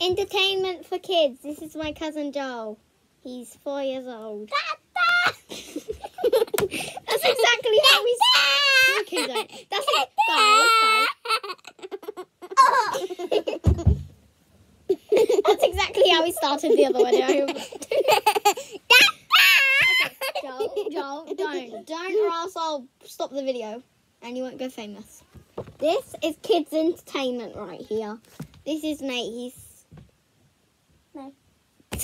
Entertainment for kids. This is my cousin Joel. He's four years old. That's exactly how we. Okay. That's it, guys. Guys. That's exactly how we started the other video. Joel, Joel, don't, don't, or else I'll stop the video, and you won't go famous. This is kids' entertainment right here. This is Nate. He's No.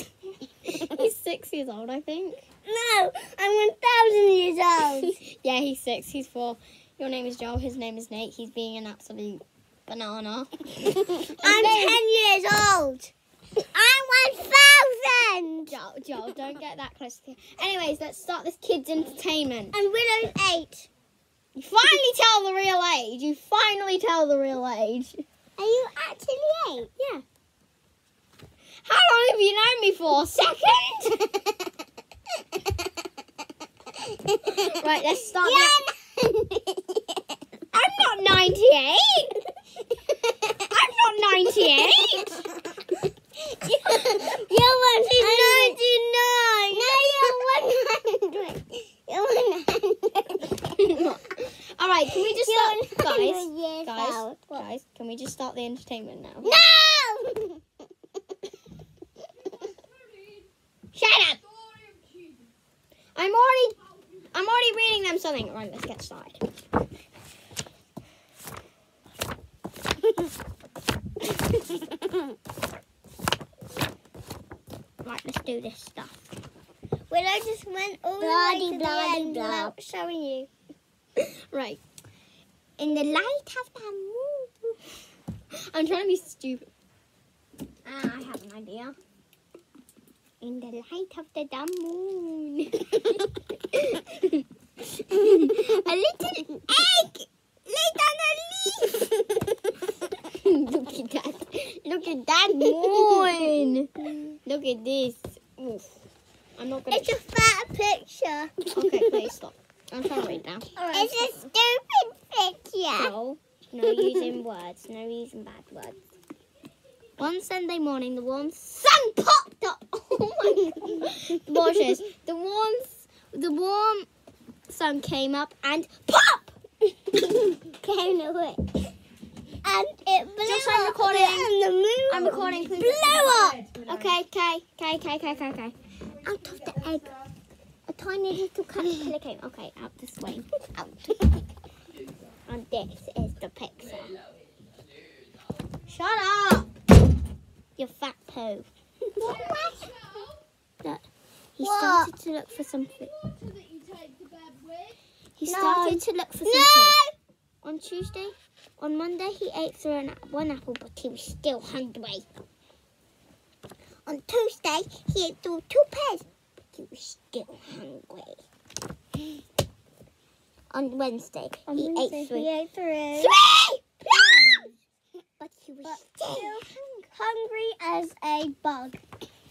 he's six years old, I think. No, I'm 1,000 years old. yeah, he's six. He's four. Your name is Joel. His name is Nate. He's being an absolute banana. I'm 10 years old. I'm 1,000. Joel, Joel, don't get that close to the Anyways, let's start this kids' entertainment. And Willow's 8. You finally tell the real age. You finally tell the real age. Are you actually 8? Yeah. You known me for? A second? right, let's start. the- I'm not 98. I'm not 98. You're 199. No, you're 100. You're 100. All right, can we just start, You're guys? Guys, old. guys, can we just start the entertainment now? No! Shut up! I'm already, I'm already reading them something. Right, let's get started. Right, let's do this stuff. Well, I just went all the way to the Bloody, end bloody, without showing you. Right. In the light of the moon. I'm trying to be stupid. Ah, I have an idea. In the light of the damn moon. a little egg laid on a leaf. Look at that. Look at that moon. Look at this. Oof. I'm not gonna. It's a fat picture. Okay, please stop. I'm trying to read now. It's a stupid picture. No, no using words. No using bad words. One Sunday morning, the warm sun popped up. Oh my god! Watch this. The warm, the warm sun came up and pop. Came away. And it blew Just I'm recording. And the moon I'm recording. Please. blew up. Okay, okay, okay, okay, okay, okay, okay. Out of the egg, a tiny little caterpillar came. Okay, out this way. Out. And this is the picture. Shut up! You fat poo. Look, he What? started to look for something. He No. started to look for something. No! On Tuesday, on Monday, he ate through an, one apple, but he was still hungry. On Tuesday, he ate through two pears, but he was still hungry. On Wednesday, On he Wednesday, ate three. he ate three. But he was But still hungry as a bug.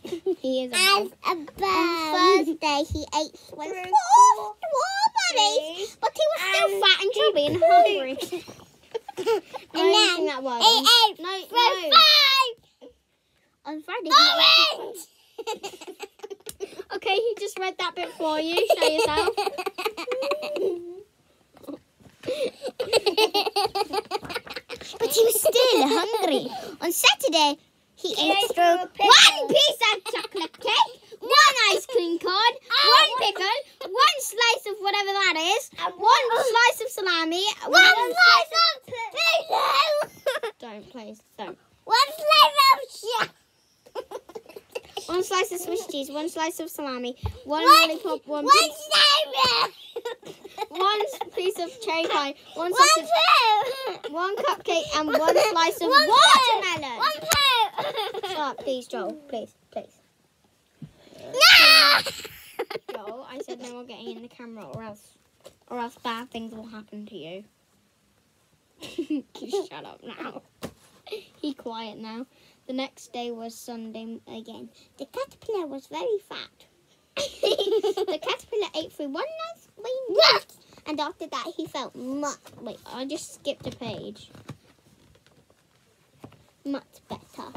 He is a As bug. a On bug. Thursday, he ate four strawberries, but he was still fat and chubby and hungry. And No then word. he ate No, no. five On Friday, orange. Okay, he just read that bit for you. Show yourself. But he was still hungry. On Saturday, he, ate through one piece of chocolate cake, one ice cream cone, ah, one pickle, one slice of whatever that is, And one slice of salami, One slice of potato. Don't, please, don't. One slice of. One slice of Swiss cheese, one slice of salami, one, One, lollipop, one, one slice. One piece of cherry pie, one One sausage, poo. one cupcake, and one slice of One poo. watermelon. One poo. Stop, please, Joel. Please, please. No. Joel, I said no more getting in the camera, or else, or else bad things will happen to you. you shut up now. He quiet now. The next day was Sunday again. The caterpillar was very fat. the caterpillar ate through one nice green nut, and after that he felt much. Wait, I just skipped a page. Much better.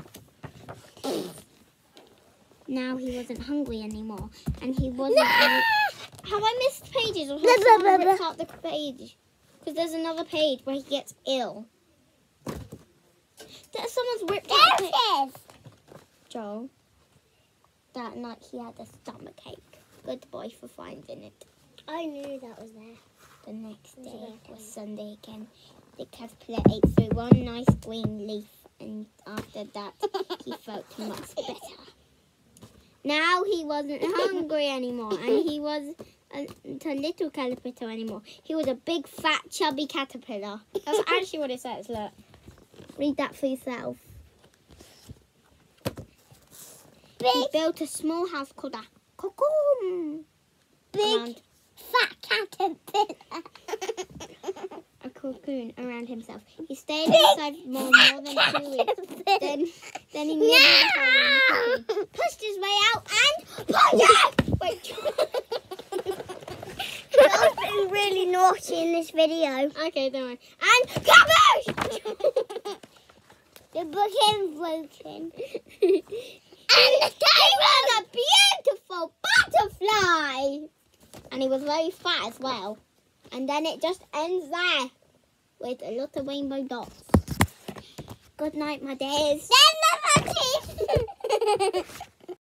now he wasn't hungry anymore, and he wasn't. Have I missed pages or has someone blah, ripped out the page? Because there's another page where he gets ill. That someone's ripped out. There the it is. Joel. That night he had a stomach ache. Good boy for finding it. I knew that was there. The next day was Sunday again. The caterpillar ate through one nice green leaf, and after that, he felt much better. Now he wasn't hungry anymore, and he was a, little caterpillar anymore. He was a big, fat, chubby caterpillar. That's actually what it says. Look, read that for yourself. He built a small house called a cocoon. big, around- fat caterpillar. a cocoon around himself. He stayed inside more, more than two weeks. Then, then he No! pushed his way out and pushed it. Wait. Been really naughty in this video. okay, don't worry. And cabbage. The book is broken. and the he was a beautiful butterfly. And he was very fat as well. And then it just ends there with a lot of rainbow dots. Good night, my dears.